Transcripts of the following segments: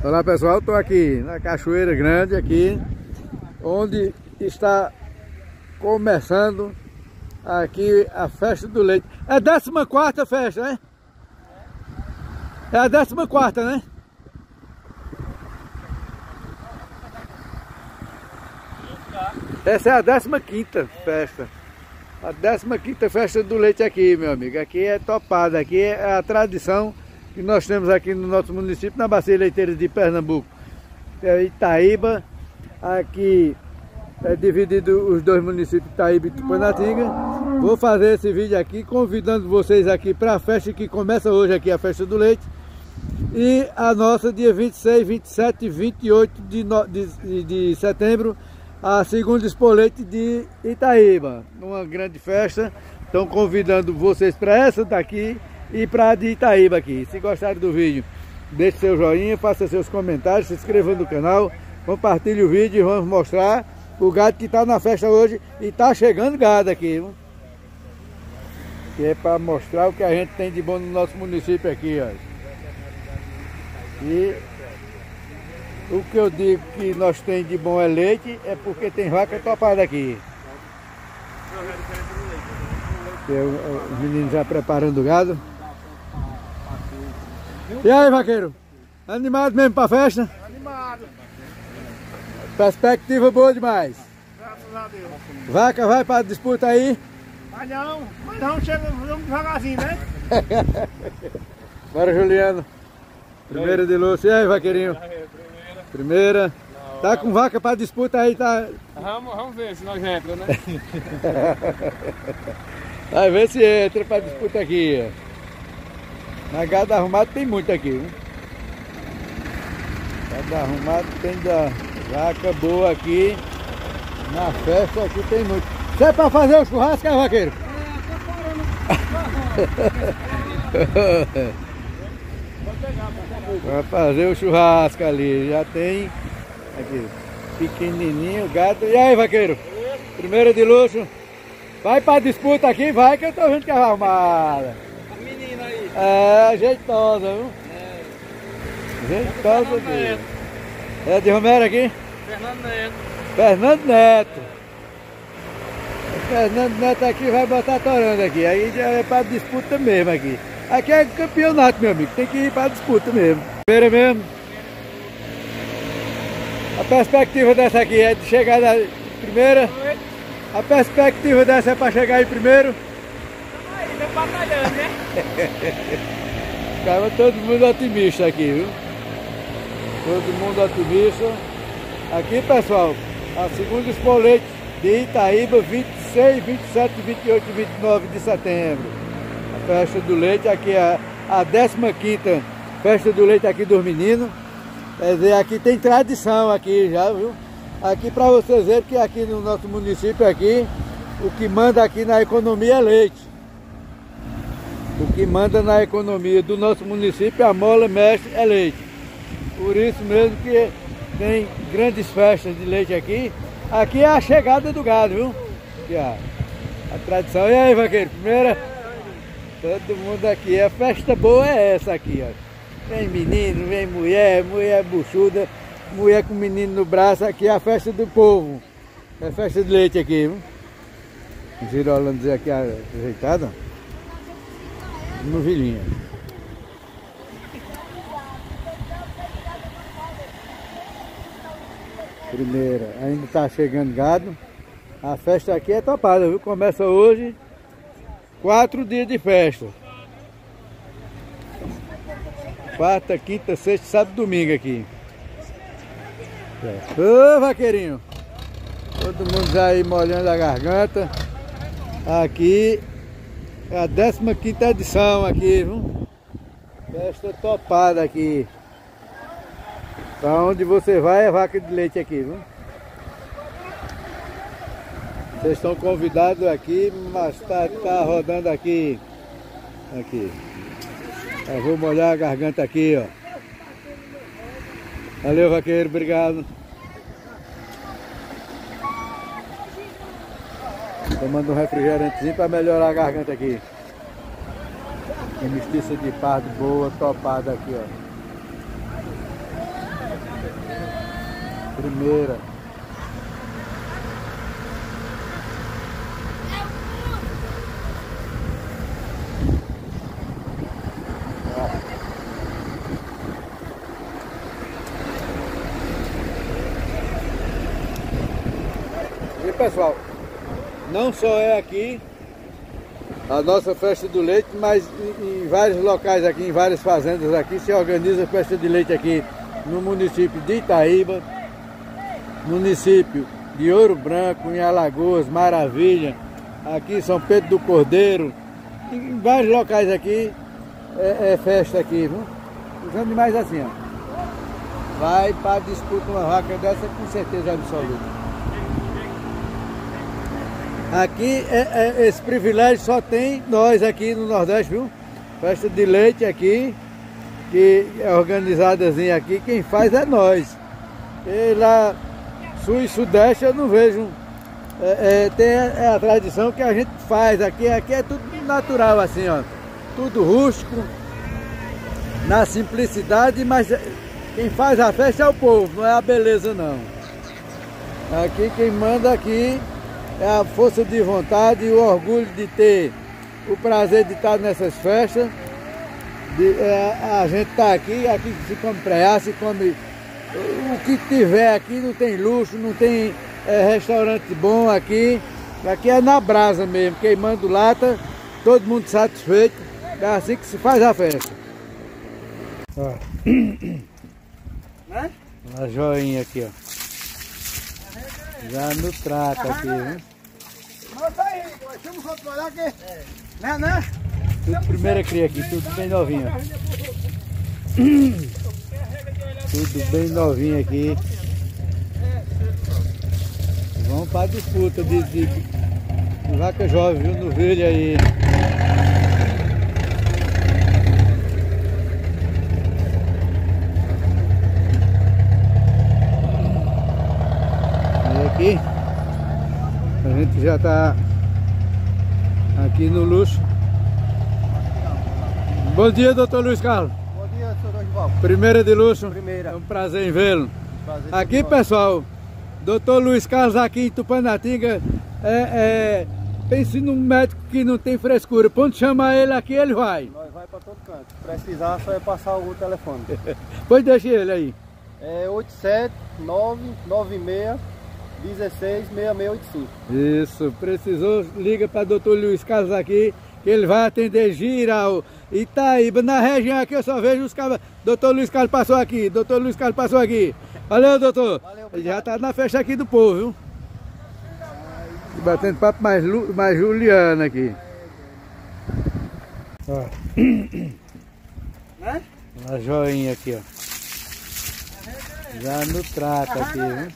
Olá pessoal, estou aqui na Cachoeira Grande aqui, onde está começando aqui a festa do leite. É a 14 festa, né? É a 14 né? Essa é a 15 festa. A 15 festa do leite aqui, meu amigo. Aqui é topada, aqui é a tradição que nós temos aqui no nosso município, na Bacia Leiteira de Pernambuco. É Itaíba, aqui é dividido os dois municípios, Itaíba e Tupanatinga. Vou fazer esse vídeo aqui, convidando vocês aqui para a festa que começa hoje aqui, a festa do leite. E a nossa dia 26, 27 e 28 de, de, de setembro, a segunda espolete de Itaíba. Uma grande festa. Estão convidando vocês para essa daqui e para de Itaíba aqui. Se gostaram do vídeo, deixe seu joinha, faça seus comentários, se inscreva no canal, compartilhe o vídeo e vamos mostrar o gado que está na festa hoje e está chegando gado aqui. Viu? Que é para mostrar o que a gente tem de bom no nosso município aqui, ó. E o que eu digo que nós tem de bom é leite, é porque tem vaca topada aqui. Os meninos já preparando o gado. E aí, vaqueiro? Animado mesmo pra festa? Animado. Perspectiva boa demais. Graças a Deus. Vaca vai pra disputa aí? Mas não, mas não, chega, vamos devagarzinho, né? Bora, Juliano. Primeira de Lúcia. E aí, vaqueirinho? Primeira. Tá com vaca pra disputa aí, tá? Vamos, vamos ver se nós entramos, né? Vai ver se entra pra disputa aqui, ó. Na gado arrumado tem muito aqui, viu? Gado arrumado tem da vaca boa aqui. Na festa aqui tem muito. Você é pra fazer o churrasco, é, vaqueiro? Vai fazer o churrasco ali, já tem aqui, pequenininho, gato. E aí, vaqueiro? Primeiro de luxo. Vai pra disputa aqui, vai que eu tô vendo que é arrumada. É, jeitosa, viu? É. Jeitosa aqui. É de Romero aqui? Fernando Neto. Fernando Neto. Fernando Neto aqui vai botar torando aqui. Aí já é para disputa mesmo aqui. Aqui é campeonato, meu amigo. Tem que ir para disputa mesmo. Primeira mesmo. A perspectiva dessa aqui é de chegar na primeira. A perspectiva dessa é para chegar em primeiro batalhando, né? Ficava todo mundo otimista aqui, viu? Todo mundo otimista. Aqui, pessoal, a segunda espolete de Itaíba, 26, 27, 28 e 29 de setembro. A festa do leite, aqui é a 15 festa do leite aqui dos meninos. Quer dizer, aqui tem tradição aqui já, viu? Aqui para vocês verem que aqui no nosso município aqui, o que manda aqui na economia é leite. O que manda na economia do nosso município, a mola mestre é leite. Por isso mesmo que tem grandes festas de leite aqui. Aqui é a chegada do gado, viu? Aqui, ó, a tradição. E aí, vaqueiro? Primeira? Todo mundo aqui. A festa boa é essa aqui, ó. Vem menino, vem mulher, mulher buchuda, mulher com menino no braço. Aqui é a festa do povo. É a festa de leite aqui, viu? Girolando aqui ajeitado, ó novilhinha. Primeira, ainda está chegando gado. A festa aqui é topada, viu? Começa hoje, quatro dias de festa. Quarta, quinta, sexta, sábado domingo aqui. Ô vaqueirinho! Todo mundo já aí molhando a garganta. Aqui é a 15 edição aqui, viu? Festa topada aqui. Pra onde você vai é vaca de leite aqui, viu? Vocês estão convidados aqui, mas tá, tá rodando aqui. Aqui. Eu vou molhar a garganta aqui, ó. Valeu, vaqueiro, obrigado. Tomando um refrigerantezinho para melhorar a garganta aqui. Tem mestiça de pardo boa, topada aqui, ó. Primeira. Pessoal, não só é aqui a nossa festa do leite, mas em, em, vários locais aqui, em várias fazendas aqui, se organiza festa de leite aqui no município de Itaíba, município de Ouro Branco, em Alagoas, Maravilha, aqui em São Pedro do Cordeiro, em vários locais aqui é, é festa aqui, viu? Os animais assim, ó. Vai para disputa uma vaca dessa com certeza absoluta. Aqui, é, é, esse privilégio só tem nós aqui no Nordeste, viu? Festa de leite aqui, que é organizadazinha aqui, quem faz é nós. E lá, Sul e Sudeste eu não vejo. É, é, tem a, é a tradição que a gente faz aqui, aqui é tudo natural assim, ó. Tudo rústico, na simplicidade, mas quem faz a festa é o povo, não é a beleza não. Aqui quem manda aqui é a força de vontade e o orgulho de ter o prazer de estar nessas festas. De, é, a gente está aqui, aqui se come preá, se come o que tiver aqui, não tem luxo, não tem é, restaurante bom aqui. Aqui é na brasa mesmo, queimando lata, todo mundo satisfeito. É assim que se faz a festa. Ó. Né? Uma joinha aqui, ó. Já no trato aqui, viu? Nossa aí, chama o controlar aqui. É. Né, né? Tudo primeira cria aqui, tudo bem novinho. Tudo bem novinho aqui. Vamos para a disputa de, de, de vaca jovem, viu? No vídeo aí. E aqui a gente já está aqui no luxo. Bom dia, doutor Luiz Carlos. Bom dia, senhor Dorival. Primeira de luxo. Primeira. É um prazer em vê-lo. Aqui, pessoal, doutor Luiz Carlos aqui em Tupanatinga, é, é, pense num médico que não tem frescura. Quando chama ele aqui, ele vai. Nós vai para todo canto. Se precisar, só é passar o telefone. Pois deixa ele aí. É 87996 166685. Isso, precisou, liga para doutor Luiz Carlos aqui, que ele vai atender giral. Itaíba, na região aqui eu só vejo os cabos. Doutor Luiz Carlos passou aqui, doutor Luiz Carlos passou aqui. Valeu, doutor. Valeu, Ele já tá na festa aqui do povo, viu? E batendo papo mais, Lu- mais Juliana aqui. Ó, Né? uma joinha aqui, ó. Já no trato aqui,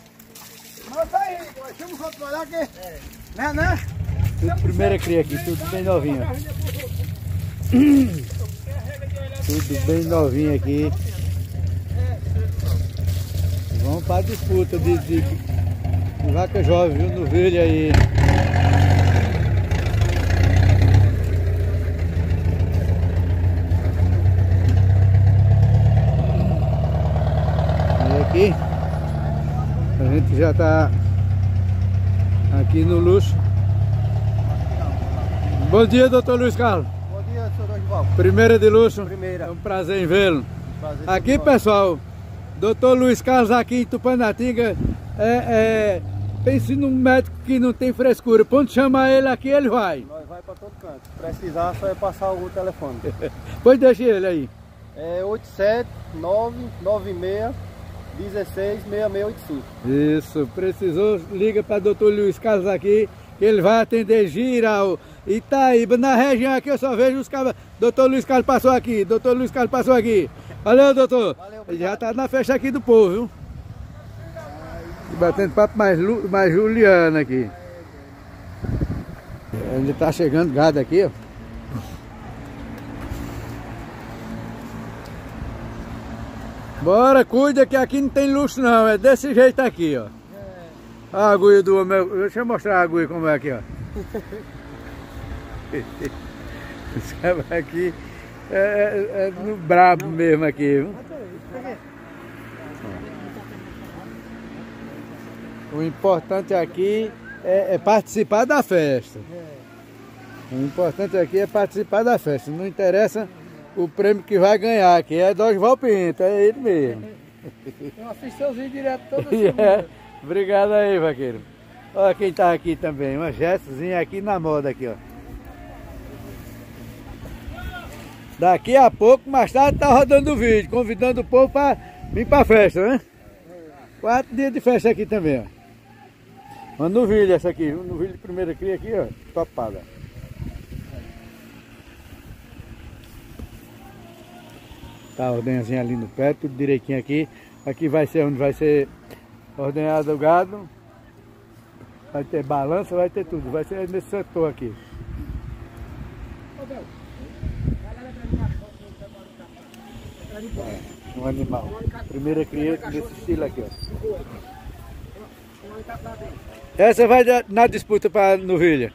viu? Nossa aí, o controlar aqui. Né, né? Tudo primeira cria aqui, tudo bem novinho. Tudo bem novinho aqui. Vamos para a disputa de, de, de vaca jovem, viu? No vídeo aí. E aqui gente já está aqui no luxo. Bom dia, doutor Luiz Carlos. Bom dia, senhor Dorival. Primeira de luxo. Primeira. É um prazer em vê-lo. Aqui, pessoal, doutor Luiz Carlos aqui em Tupanatinga, é, é, pense num médico que não tem frescura. Quando chama ele aqui, ele vai. Nós vai para todo canto. Se precisar, só é passar o telefone. Pois deixa ele aí. É 87996 166685. Isso, precisou, liga para doutor Luiz Carlos aqui, ele vai atender giral. Itaíba, na região aqui eu só vejo os cabos. Doutor Luiz Carlos passou aqui, doutor Luiz Carlos passou aqui. Valeu, doutor. Valeu, Ele já tá na festa aqui do povo, viu? E batendo papo mais, Lu- mais Juliana aqui. Ainda tá chegando gado aqui, ó. Bora, cuida que aqui não tem luxo não, é desse jeito aqui, ó. A agulha do homem, deixa eu mostrar a agulha como é aqui, ó. Esse cara aqui é, é, é no brabo mesmo aqui, viu? O importante aqui é, é participar da festa. O importante aqui é participar da festa. Não interessa o prêmio que vai ganhar, que é Dosval Pinto, é ele mesmo. Eu assisto seus vídeos direto toda semana. É. Obrigado aí, vaqueiro. Olha quem tá aqui também, uma gestozinha aqui na moda aqui, ó. Daqui a pouco, mais tarde, tá rodando o vídeo, convidando o povo para vir pra festa, né? Quatro dias de festa aqui também, ó. Uma novilha essa aqui, uma novilha de primeira cria aqui, ó, topada. Tá a ordenhazinha ali no pé, tudo direitinho aqui. Aqui vai ser onde vai ser ordenhado o gado. Vai ter balança, vai ter tudo. Vai ser nesse setor aqui. Um animal. Primeira criança desse estilo aqui, ó. Essa vai na disputa para novilha.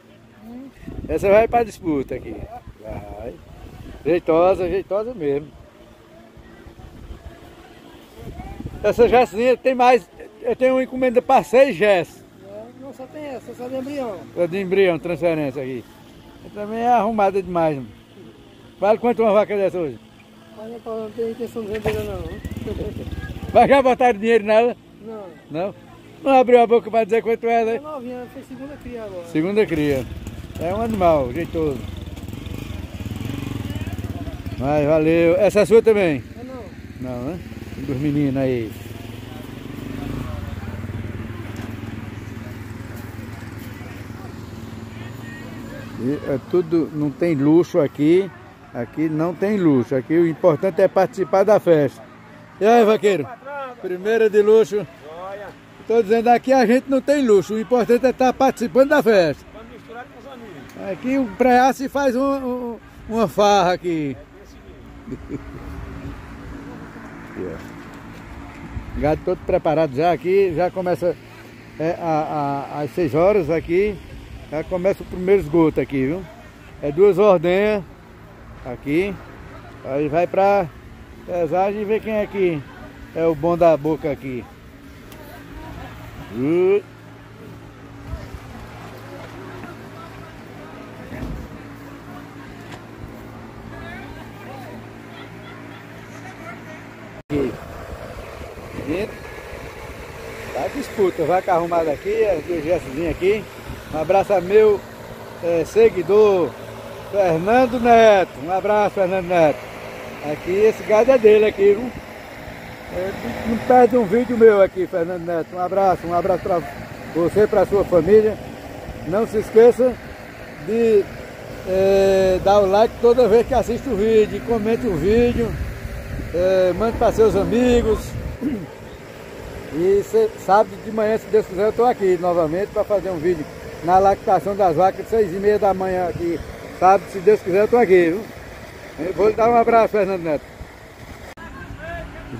Essa vai para disputa aqui. Vai. Jeitosa, jeitosa mesmo. Essa gessinha tem mais. Eu tenho uma encomenda para seis gessos. Não, só tem essa, só de embrião. Só de embrião, transferência aqui. E também é arrumada demais. Mano. Vale quanto uma vaca dessa hoje? Mas não tenho intenção de vender não. Vai já botar dinheiro nela? Não. Não? Não abriu a boca para dizer quanto é, né? É novinha, foi segunda cria agora. Segunda cria. É um animal, jeitoso. Mas valeu. Essa é sua também? É não. Não, né? Dos meninos aí. E é tudo, não tem luxo aqui. Aqui não tem luxo. Aqui o importante é participar da festa. E aí, vaqueiro? Primeira de luxo. Estou dizendo aqui a gente não tem luxo. O importante é estar participando da festa. Aqui o preá se faz um, um, uma farra aqui. Gado todo preparado já aqui, já começa é, a, a, às 6 horas aqui, já começa o primeiro esgoto aqui, viu? É duas ordenhas aqui, aí vai pra pesagem e ver quem é que é o bom da boca aqui. Uh. Aqui. Dentro. Tá disputa, vaca arrumada aqui, as duas gestinhas aqui. Um abraço a meu é, seguidor Fernando Neto. Um abraço, Fernando Neto. Aqui, esse gado é dele aqui, viu? É, não perde um vídeo meu aqui, Fernando Neto. Um abraço, um abraço para você, para sua família. Não se esqueça de é, dar o like toda vez que assiste o vídeo, comente o vídeo, é, mande para seus amigos. E cê, sábado de manhã, se Deus quiser, eu estou aqui novamente para fazer um vídeo na lactação das vacas seis e meia da manhã aqui. Sábado, se Deus quiser, eu estou aqui, viu? Eu vou lhe dar um abraço, Fernando Neto.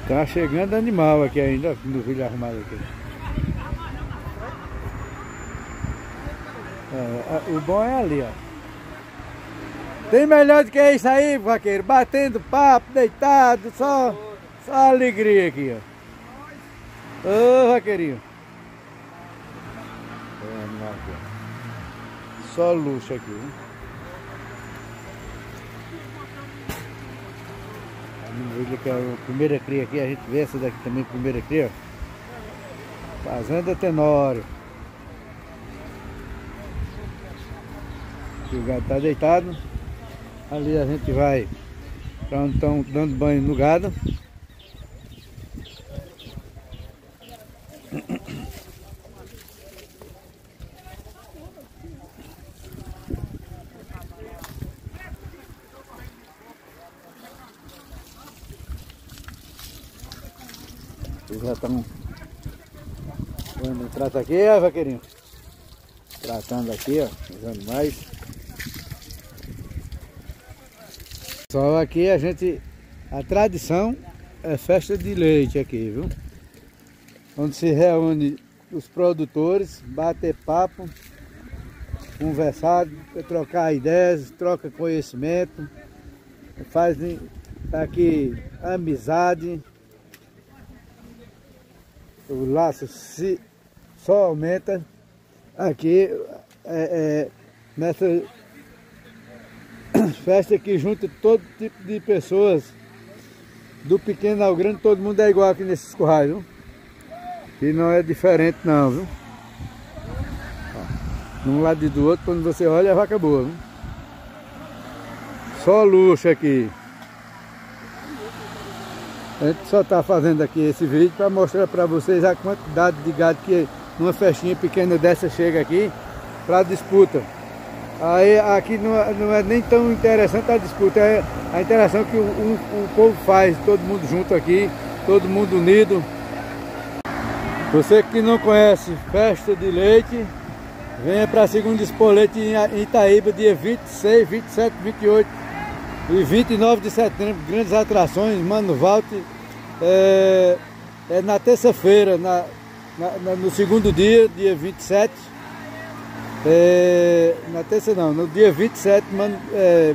Tá chegando animal aqui ainda, no vídeo arrumado aqui. É, o bom é ali, ó. Tem melhor do que isso aí, vaqueiro? Batendo papo, deitado, só, só alegria aqui, ó. Ô, vaqueirinho. Só luxo aqui, viu? que é a primeira cria aqui, a gente vê essa daqui também, primeira cria. Fazenda Tenório. O gado está deitado. Ali a gente vai onde estão dando banho no gado. Eles já estão trata aqui, ó, vaqueirinho. Tratando aqui, ó, os animais. Só aqui a gente, a tradição é festa de leite aqui, viu? Onde se reúne os produtores, bater papo, conversar, trocar ideias, troca conhecimento, faz aqui amizade, o laço se só aumenta. Aqui, é, é, nessa festa que junta todo tipo de pessoas, do pequeno ao grande, todo mundo é igual aqui nesses currais, viu? E não é diferente não, viu? De um lado e do outro, quando você olha, a vaca boa, viu? Só luxo aqui. A gente só está fazendo aqui esse vídeo para mostrar para vocês a quantidade de gado que numa festinha pequena dessa chega aqui para disputa. Aí aqui não é, não é, nem tão interessante a disputa, é a interação que o, o, o povo faz, todo mundo junto aqui, todo mundo unido. Você que não conhece Festa de Leite, venha para a segunda Espolete em Itaíba, dia 26, 27, 28 e 29 de setembro, grandes atrações, Mano Walter, é, é na terça-feira, na, na, no segundo dia, dia 27, é, na terça não, no dia 27, Mano, é,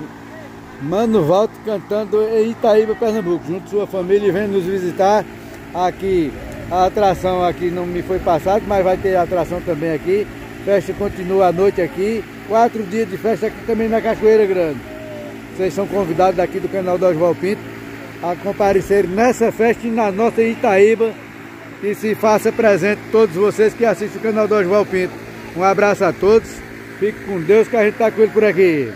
Mano Walter cantando em Itaíba, Pernambuco, junto com sua família e vem nos visitar aqui. A atração aqui não me foi passada, mas vai ter atração também aqui. Festa continua à noite aqui. Quatro dias de festa aqui também na Cachoeira Grande. Vocês são convidados aqui do canal do Oswaldo Pinto a comparecer nessa festa na nossa Itaíba. E se faça presente todos vocês que assistem o canal do Oswaldo Pinto. Um abraço a todos. Fique com Deus que a gente está com ele por aqui.